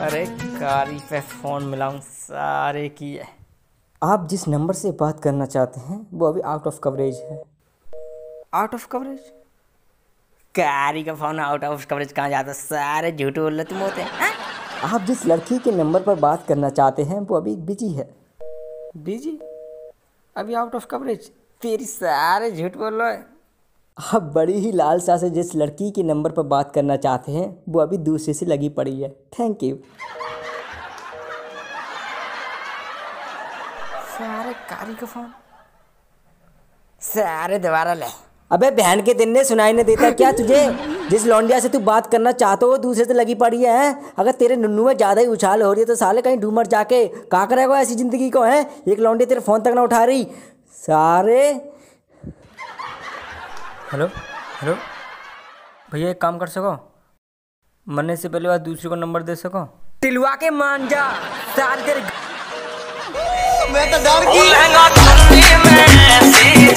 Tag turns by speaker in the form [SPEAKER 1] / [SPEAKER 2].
[SPEAKER 1] अरे कारी पे फ़ोन मिलाऊं सारे की है
[SPEAKER 2] आप जिस नंबर से बात करना चाहते हैं वो अभी आउट ऑफ़ कवरेज है।
[SPEAKER 1] आउट ऑफ़ कवरेज कारी का फ़ोन आउट ऑफ़ कवरेज कहाँ जाता? सारे झूठ बोल तुम होते हैं हैं?
[SPEAKER 2] आप जिस लड़की के नंबर पर बात करना चाहते हैं वो अभी बिज़ी है।
[SPEAKER 1] बिज़ी अभी आउट ऑफ़ कवरेज तेरी सारे झूठ बोल रहे
[SPEAKER 2] आप बड़ी ही लालसा से जिस लड़की के नंबर पर बात करना चाहते हैं वो अभी दूसरे से लगी पड़ी है। थैंक यू
[SPEAKER 1] सारे कारी का फ़ोन। सारे दोबारा ले।
[SPEAKER 2] अबे बहन के दिन ने सुनाई नहीं देता क्या तुझे? जिस लौंडिया से तू बात करना चाहते हो दूसरे से लगी पड़ी है अगर तेरे नुन्नू में ज़्यादा ही उछाल हो रही है तो साले कहीं ढूमर जाके कहाँ करेगा ऐसी ज़िंदगी को है? एक लौंडी तेरे फ़ोन तक ना उठा रही। सारे
[SPEAKER 1] हेलो हेलो। भैया एक काम कर सको? मरने से पहले बात दूसरे को नंबर दे सको?
[SPEAKER 2] तिलवा के मान जा मैं तेरे
[SPEAKER 3] लहंगा की में